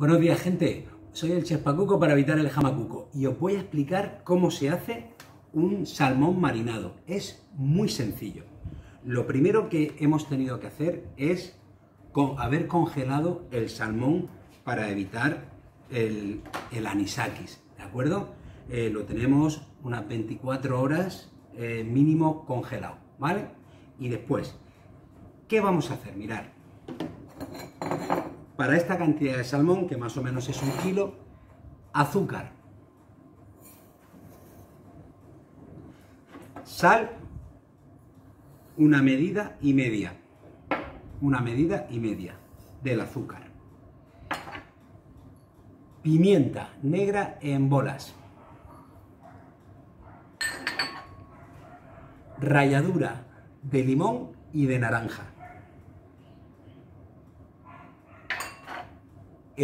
Buenos días, gente. Soy el Chef Pacuco para evitar el jamacuco y os voy a explicar cómo se hace un salmón marinado. Es muy sencillo. Lo primero que hemos tenido que hacer es haber congelado el salmón para evitar el, anisakis, ¿de acuerdo? Eh, lo tenemos unas 24 horas eh, mínimo congelado, ¿vale? Y después, ¿qué vamos a hacer? Mirad, para esta cantidad de salmón, que más o menos es un kilo, azúcar, sal, una medida y media, una medida y media del azúcar, pimienta negra en bolas, ralladura de limón y de naranja.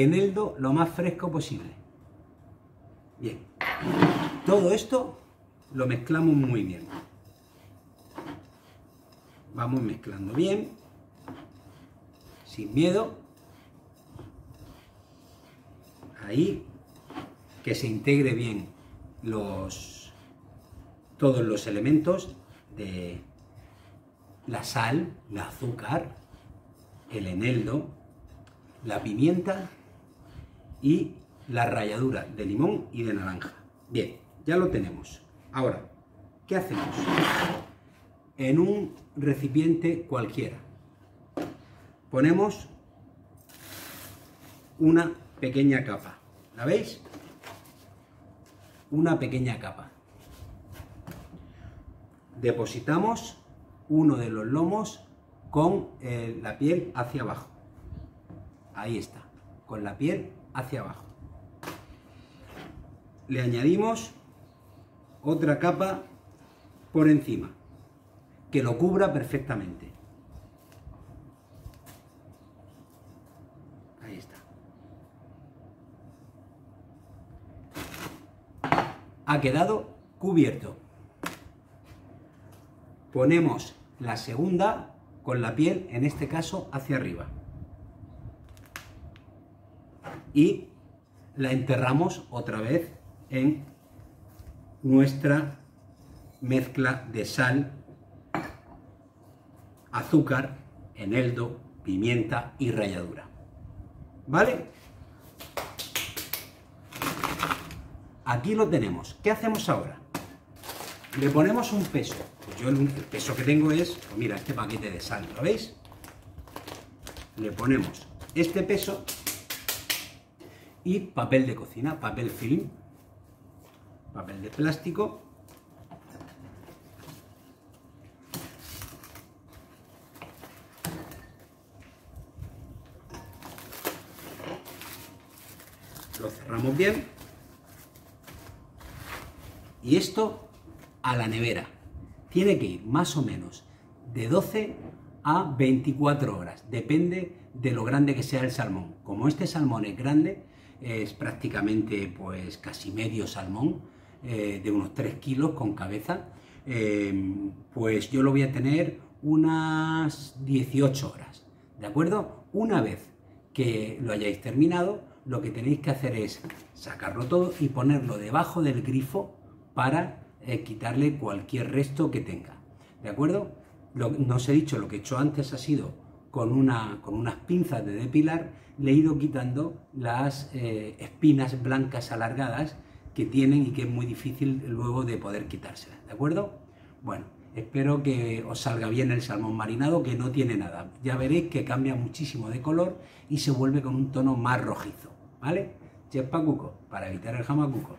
Eneldo lo más fresco posible. Bien, todo esto lo mezclamos muy bien. Vamos mezclando bien, sin miedo. Ahí, que se integre bien los, todos los elementos de la sal, el azúcar, el eneldo, la pimienta y la ralladura de limón y de naranja. Bien, ya lo tenemos. Ahora, ¿qué hacemos? En un recipiente cualquiera ponemos una pequeña capa. ¿La veis? Una pequeña capa. Depositamos uno de los lomos con eh, la piel hacia abajo. Ahí está, con la piel hacia abajo. Le añadimos otra capa por encima, que lo cubra perfectamente. Ahí está. Ha quedado cubierto. Ponemos la segunda con la piel, en este caso, hacia arriba y la enterramos otra vez en nuestra mezcla de sal, azúcar, eneldo, pimienta y ralladura. ¿Vale? Aquí lo tenemos. ¿Qué hacemos ahora? Le ponemos un peso. Pues yo el peso que tengo es, pues mira, este paquete de sal, ¿lo veis? Le ponemos este peso y papel de cocina, papel film, papel de plástico. Lo cerramos bien. Y esto a la nevera. Tiene que ir más o menos de 12 a 24 horas. Depende de lo grande que sea el salmón. Como este salmón es grande, es prácticamente pues casi medio salmón eh, de unos 3 kilos con cabeza, em, pues yo lo voy a tener unas 18 horas, ¿de acuerdo? Una vez que lo hayáis terminado, lo que tenéis que hacer es sacarlo todo y ponerlo debajo del grifo para eh, quitarle cualquier resto que tenga, ¿de acuerdo? no os he dicho, lo que he hecho antes ha sido con, una, unas pinzas de depilar, le he ido quitando las eh, espinas blancas alargadas que tienen y que es muy difícil luego de poder quitárselas, ¿de acuerdo? Bueno, espero que os salga bien el salmón marinado, que no tiene nada. Ya veréis que cambia muchísimo de color y se vuelve con un tono más rojizo, ¿vale? Chef Pacuco, para evitar el jamacuco.